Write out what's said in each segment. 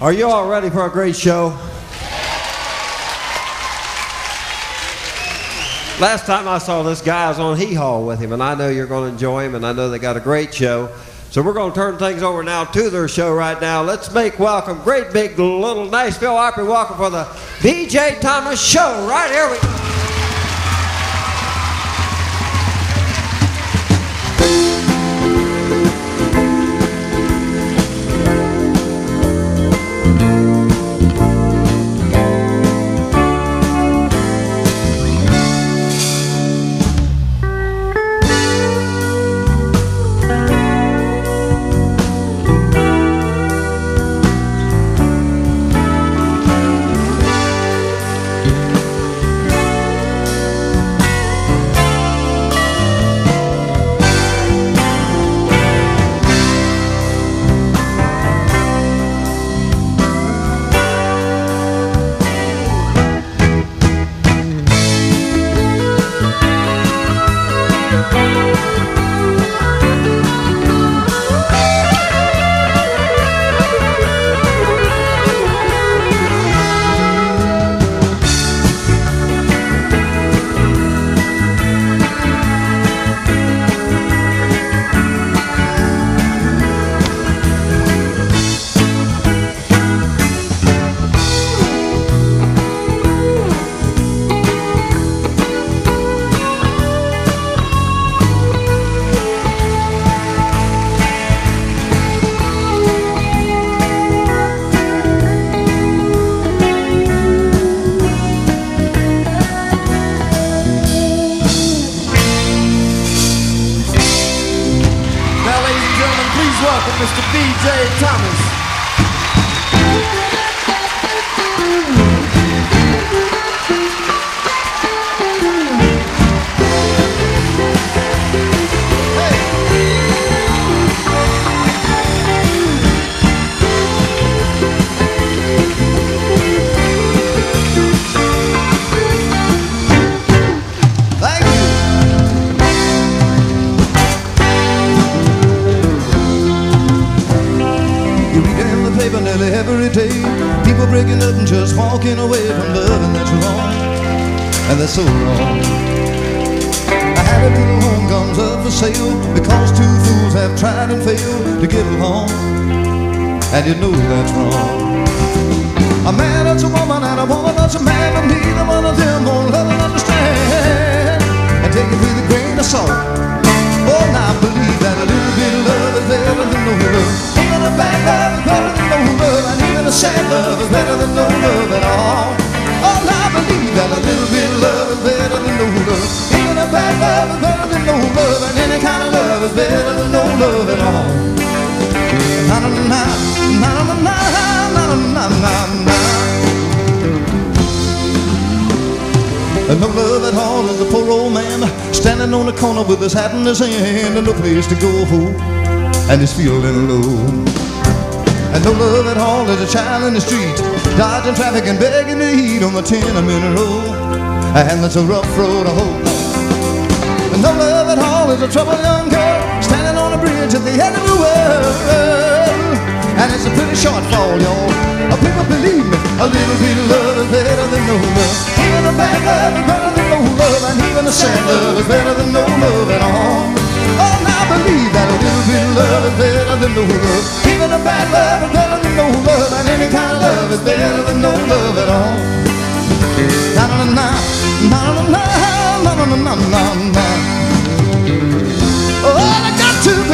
Are you all ready for a great show? Last time I saw this guy, I was on Hee Haw with him, and I know you're going to enjoy him, and I know they got a great show. So we're going to turn things over now to their show right now. Let's make welcome, great big little Nashville Opry welcome for the B.J. Thomas Show. Right here we People breaking up and just walking away from love, and that's wrong. And that's so wrong. I had a little home comes up for sale because two fools have tried and failed to get along. And you know that's wrong. A man that's a woman and a woman that's a man, but neither one of them won't love and understand. And take it with a grain of salt. Oh, I believe that a little bit of love is better than no standing on the corner with his hat in his hand and no place to go home and he's feeling low. And no love at all is a child in the street dodging traffic and begging to eat on the tenement road. And that's a rough road to hope And no love at all is a troubled young girl standing on a bridge at the end of the world. And it's a pretty short fall, y'all. People believe me, a little bit of love is better than no love. Even a bad love is better than no love, and even a sad love is better than no love at all. Oh, now believe that a little bit of love is better than no love. Even a bad love is better than no love, and any kind of love is better than no love at all. Na na na na na na na na na na na. Oh,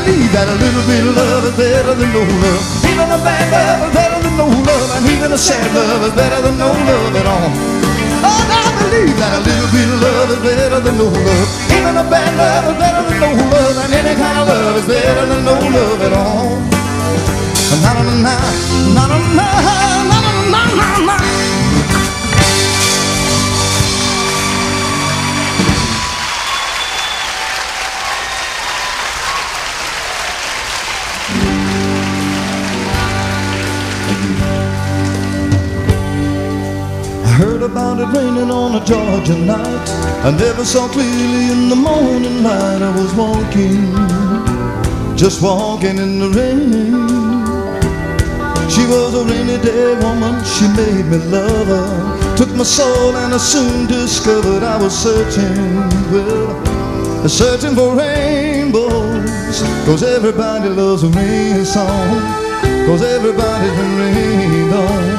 Believe that a little bit of love is better than no love. Even a bad love is better than no love, and even a sad love is better than no love at all. Oh, I believe that a little bit of love is better than no love. Even a bad love is better than no love, and any kind of love is better than no love at all. Na na na na na na na na na na na. About it raining on a Georgia night. I never saw clearly in the morning light. I was walking, just walking in the rain. She was a rainy day woman, she made me love her. Took my soul and I soon discovered I was searching, well, searching for rainbows. Cause everybody loves a rain song. Cause everybody's been rained on.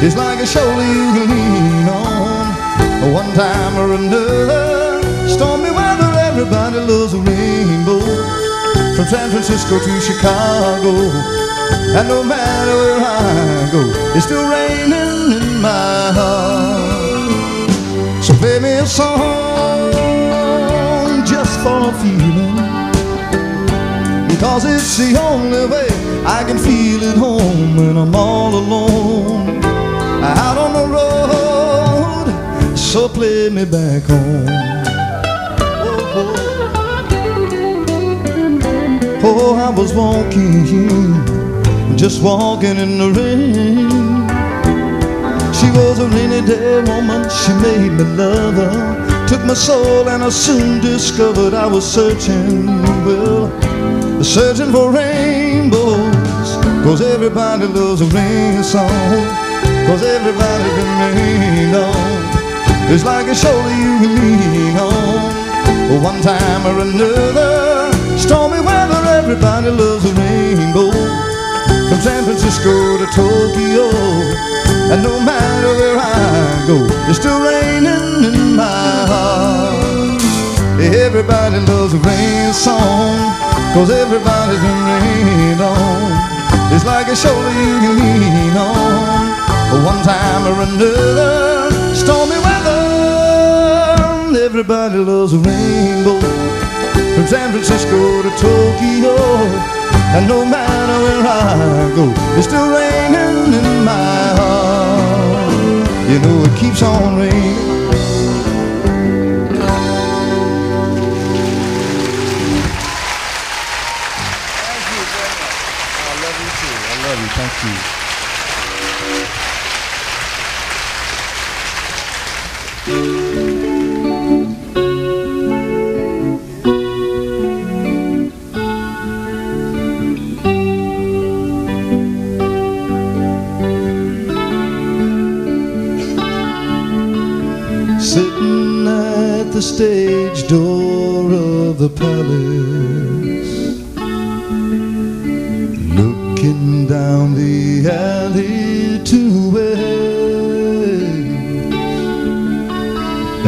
It's like a shoulder you can lean on. One time or another, stormy weather, everybody loves a rainbow. From San Francisco to Chicago. And no matter where I go, it's still raining in my heart. So play me a song just for a feeling. Because it's the only way I can feel at home when I'm all alone. Out on the road, so play me back home. Oh, oh. oh I was walking just walking in the rain. She was a rainy day woman, she made me love her. Took my soul and I soon discovered I was searching, well, searching for rainbows. Cause everybody loves a rain song, cause everybody's been rained on. It's like a shoulder you can lean on. One time or another, stormy weather, everybody loves a rainbow from San Francisco to Tokyo. And no matter where I go, it's still raining in my heart. Everybody loves a rain song, cause everybody's been rained on. It's like a shoulder you can lean on. One time or another, stormy weather. Everybody loves a rainbow. From San Francisco to Tokyo. And no matter where I go, it's still raining in my heart. You know it keeps on raining. Thank you, very much. I love you too. I love you, thank you Thank at the stage door of the palace. Looking down the alley to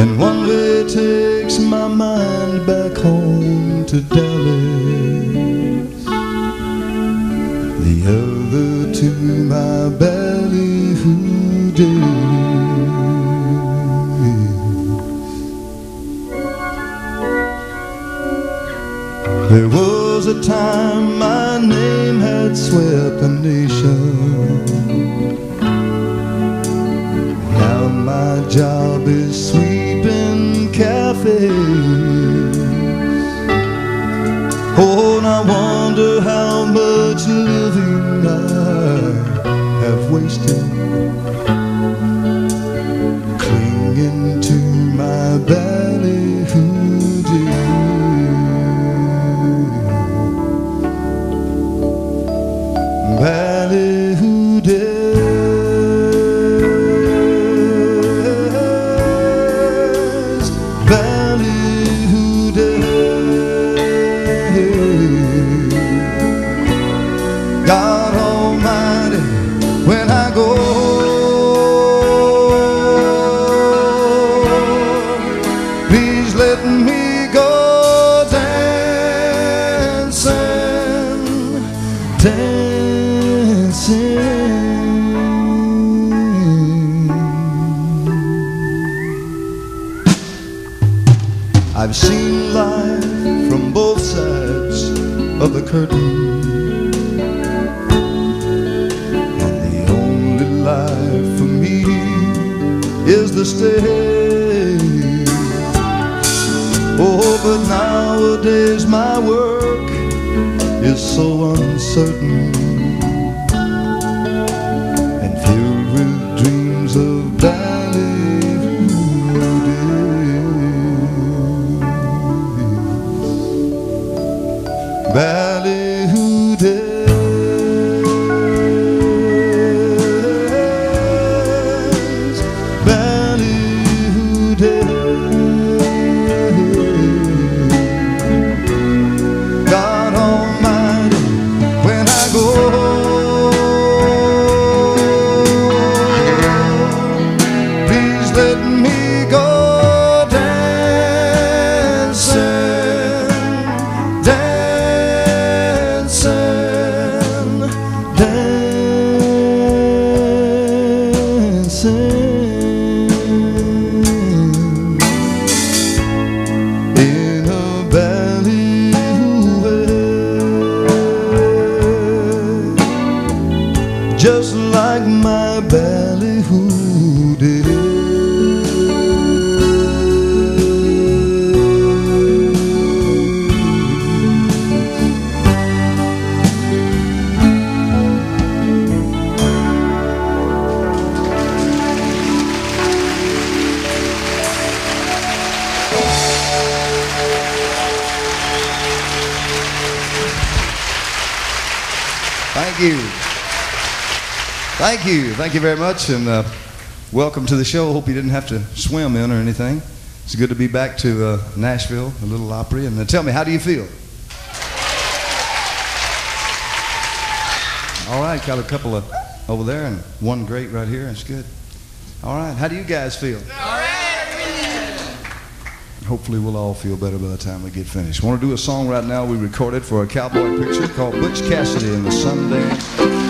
And one way takes my mind back home to Dallas. The other to my belly who did. There was a time my name had swept the nation. Now my job is sweeping cafes. Curtain. And the only life for me is the stage Oh, but nowadays my work is so uncertain just like my ballyhoo did. Thank you. Thank you. Thank you very much. And uh, welcome to the show. Hope you didn't have to swim in or anything. It's good to be back to uh, Nashville, a little Opry. And uh, tell me, how do you feel? All right, got a couple of over there and one great right here. That's good. All right, how do you guys feel? All right. Hopefully, we'll all feel better by the time we get finished. want to do a song right now we recorded for a cowboy picture called Butch Cassidy and the Sundance.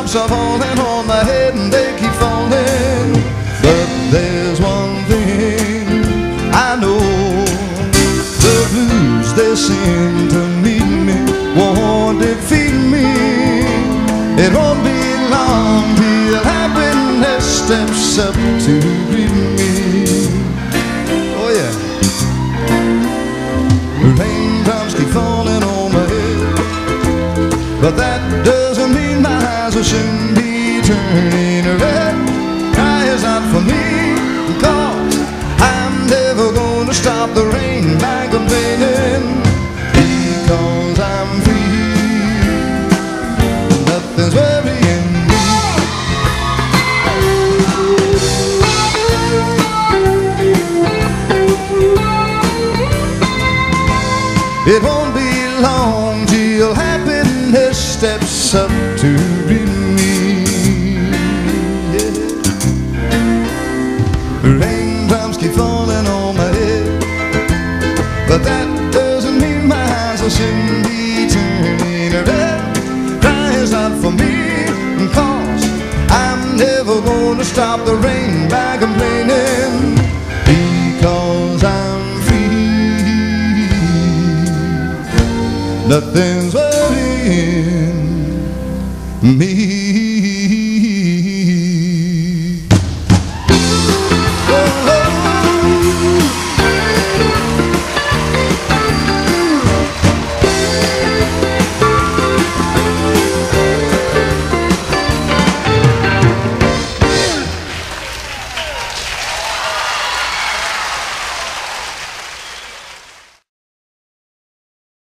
are falling on my head and they keep falling. But there's one thing I know. The blues they seem the rain by complaining, me.